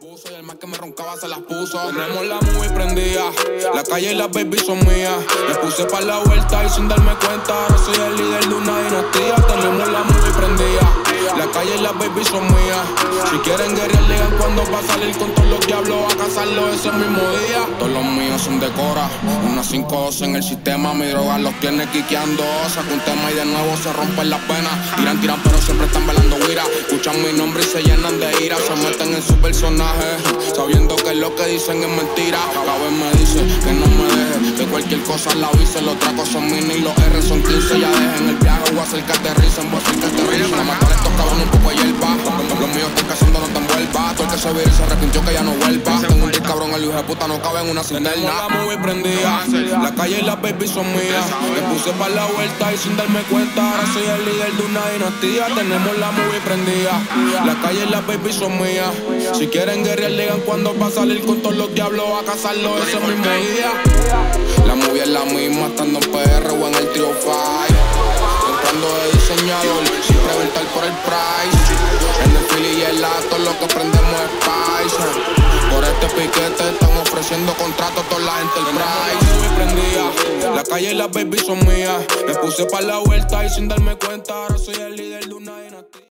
Y el más que me roncaba se las puso. Tenemos la movie prendida. La calle y las baby son mías. Me puse para la vuelta y sin darme cuenta. Ahora soy el líder de una dinastía. Tenemos la movie prendida. La calle y las baby son mías. Si quieren guerrear, digan cuando va a salir con todos los diablos a cazarlo ese mismo día. Todos los míos son de cora. Una 5 en el sistema. Mi droga los tiene quiqueando. Saco un tema y de nuevo se rompen las penas. Tiran, tiran, pero siempre están velando guira. Escuchan mi nombre y se llenan de ira. Se meten en su personaje. Sabiendo que lo que dicen es mentira. Cada vez me dice que no me deje. Que cualquier cosa la avise. Los tracos son mini y los R son 15. Ya dejen el viaje. Voy a hacer que aterricen. Voy a hacer que aterricen. A matar estos cabrones un poco hierba. Los míos están cazando, no te envuelvas. Todo el que se vire se arrepintió que ya no vuelva. Tengo un cabrón, el hijo de puta no cabe en una cisterna. la movie prendida. La calle y las baby son mías. Me puse para la vuelta y sin darme cuenta. Ahora soy el líder de una dinastía. Tenemos la movie prendida. La calle y las baby son mías. Si quieren guerrear, digan cuando va a salir con todos los diablos a cazarlo ese mismo día. La movie es la misma, estando en PR o en el Trio Five. Entrando de diseñador, sin preguntar por el price. En el Philly y el todo lo que prendemos piquete están ofreciendo contratos toda la gente el price. prendida, la calle y las baby son mías. Me puse para la vuelta y sin darme cuenta, ahora soy el líder de una dinastía.